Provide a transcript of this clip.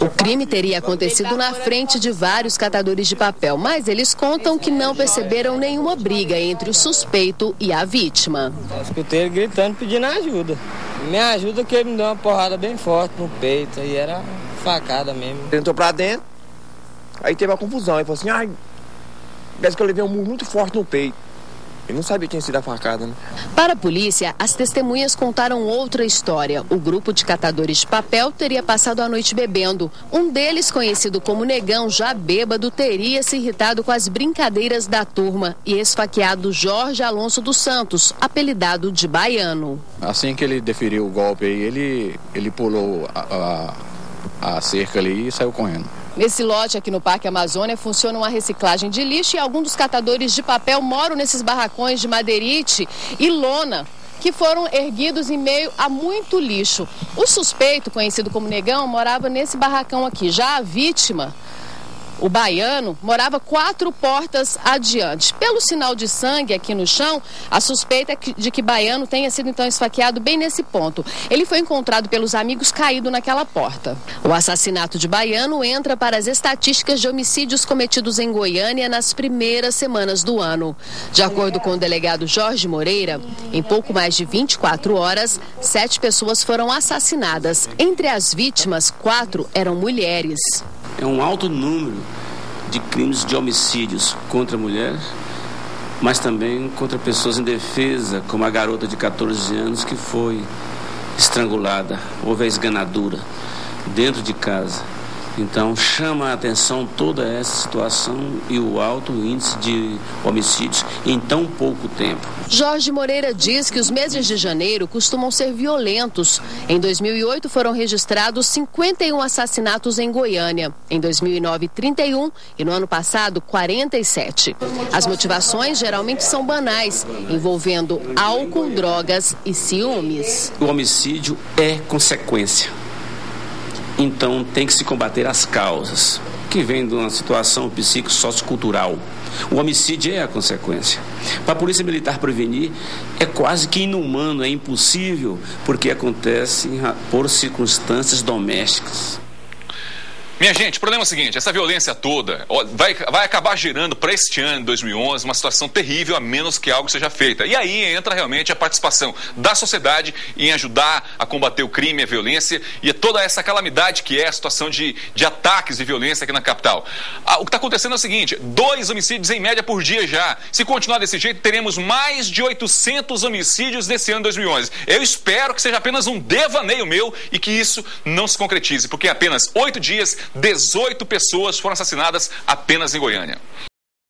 O crime teria acontecido na frente de vários catadores de papel, mas eles contam que não perceberam nenhuma briga entre o suspeito e a vítima. Eu escutei ele gritando, pedindo ajuda. Me ajuda que ele me deu uma porrada bem forte no peito, e era facada mesmo. Ele entrou pra dentro, aí teve uma confusão, ele falou assim, ai, parece que eu levei um murro muito forte no peito. Ele não sabia que tinha sido a facada, né? Para a polícia, as testemunhas contaram outra história. O grupo de catadores de papel teria passado a noite bebendo. Um deles, conhecido como Negão, já bêbado, teria se irritado com as brincadeiras da turma e esfaqueado Jorge Alonso dos Santos, apelidado de Baiano. Assim que ele deferiu o golpe aí, ele, ele pulou a, a, a cerca ali e saiu correndo. Nesse lote aqui no Parque Amazônia funciona uma reciclagem de lixo e alguns dos catadores de papel moram nesses barracões de madeirite e lona que foram erguidos em meio a muito lixo. O suspeito, conhecido como Negão, morava nesse barracão aqui. Já a vítima o baiano morava quatro portas adiante. Pelo sinal de sangue aqui no chão, a suspeita é de que baiano tenha sido então esfaqueado bem nesse ponto. Ele foi encontrado pelos amigos caído naquela porta. O assassinato de baiano entra para as estatísticas de homicídios cometidos em Goiânia nas primeiras semanas do ano. De acordo com o delegado Jorge Moreira, em pouco mais de 24 horas, sete pessoas foram assassinadas. Entre as vítimas, quatro eram mulheres é um alto número de crimes de homicídios contra mulheres, mas também contra pessoas em defesa, como a garota de 14 anos que foi estrangulada, houve a esganadura dentro de casa. Então chama a atenção toda essa situação e o alto índice de homicídios em tão pouco tempo. Jorge Moreira diz que os meses de janeiro costumam ser violentos. Em 2008 foram registrados 51 assassinatos em Goiânia. Em 2009, 31 e no ano passado, 47. As motivações geralmente são banais, envolvendo álcool, drogas e ciúmes. O homicídio é consequência então tem que se combater as causas, que vem de uma situação psicossociocultural. O homicídio é a consequência. Para a Polícia Militar prevenir é quase que inumano, é impossível, porque acontece por circunstâncias domésticas. Minha gente, o problema é o seguinte: essa violência toda ó, vai, vai acabar gerando para este ano, 2011, uma situação terrível, a menos que algo seja feito. E aí entra realmente a participação da sociedade em ajudar a combater o crime, a violência e toda essa calamidade que é a situação de, de ataques e violência aqui na capital. Ah, o que está acontecendo é o seguinte: dois homicídios em média por dia já. Se continuar desse jeito, teremos mais de 800 homicídios nesse ano 2011. Eu espero que seja apenas um devaneio meu e que isso não se concretize, porque apenas oito dias 18 pessoas foram assassinadas apenas em Goiânia.